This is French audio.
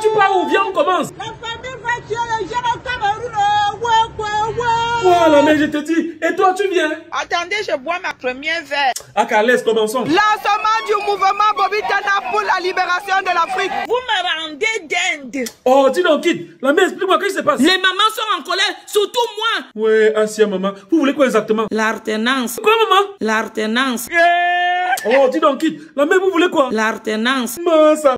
tu pars où? Viens, on commence. La famille va tuer les gens au Cameroun. Euh, ouais, ouais, ouais. Voilà, mais je te dis. Et toi, tu viens? Attendez, je bois ma première verre. À Calais, commençons. Lancement du mouvement Bobitana pour la libération de l'Afrique. Vous me rendez dinde. Oh, dis donc, quitte. La mère, explique-moi, qu'est-ce qui se passe? Les mamans sont en colère, surtout moi. Ouais, Asia, maman. Vous voulez quoi exactement? L'alternance. Quoi, maman? L'alternance. Oh, dis donc, quitte. La mère, vous voulez quoi? L'alternance. Massa.